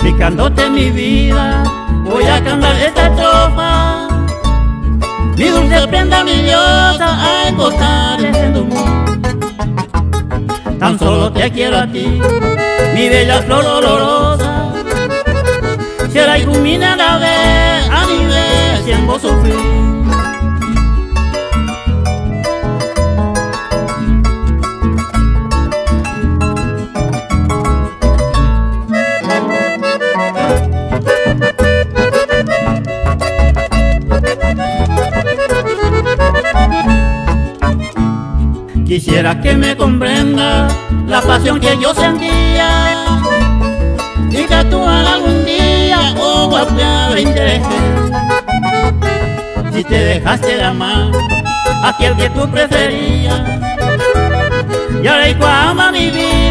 Cantándote mi vida, voy a cantar esta estrofa. Mi dulce prenda, mi diosa, a encostar en tu Tan solo te quiero a ti, mi bella flor olorosa. Será ilumina la vez, a mi vez, siendo sufrir. Quisiera que me comprenda la pasión que yo sentía y que tú algún día, oh guapa, interés. Si te dejaste de amar aquel que tú preferías y ahora y ama mi vida,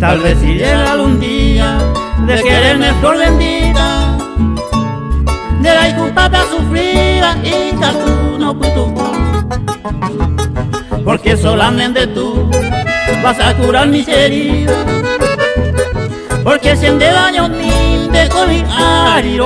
Tal vez si llega algún día de quererme flor bendita, de la culpable sufrida y tú no puedo porque solamente tú vas a curar mis heridas, porque si en de daño ni de colir y